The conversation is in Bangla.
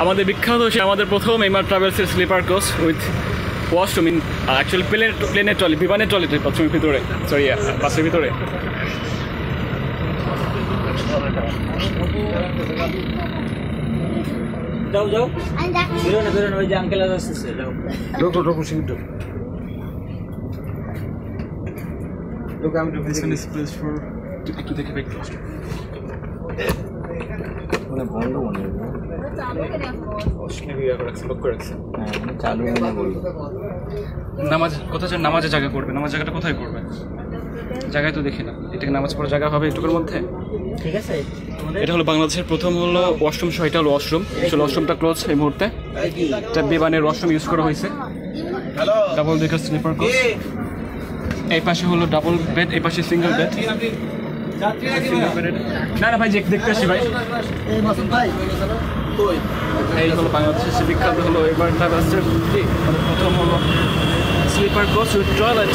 আমাদের বিখ্যাত হচ্ছে আমাদের প্রথম MR ট্রাভেলসের sleeper coach with washroom in actually প্লেনের প্লেনের টয়লেট বিমানের টয়লেট বাথরুমের ভিতরে। সরি বাসের ভিতরে। যাও যাও। বেরো না বেরো না ওই যে আঙ্কেল যাও। ঢোকো ঢোকো সিট ঢোকো। ঢোকো আমি ঢুকে This one is place for একটু দেখে একটু মানে ভালো মনে হয়। রাখছে হ্যাঁ চালু নামাজ কোথায় নামাজের জায়গা করবে। নামাজ জায়গাটা কোথায় করবে? জায়গায় তো দেখি না। এটা কি নামাজ পড়ার জায়গা হবে এটুকুর মধ্যে? ঠিক আছে। এটা হলো বাংলাদেশের প্রথম হলো ওয়াশরুম সহ এটা হলো ওয়াশরুম আসলে ওয়াশরুমটা ক্লোজ এই মুহূর্তে। এটা বিমানের ওয়াশরুম ইউজ করা হয়েছে। ডাবল ডেকার স্লিপার কোচ এই পাশে হলো ডাবল বেড এই পাশে সিঙ্গেল বেড না না ভাই যে দেখতে আসি ভাই। এই হলো বাংলাদেশের বিখ্যাত হলো এবার প্রথম হলো স্লিপার কোচ উইথ টয়লেট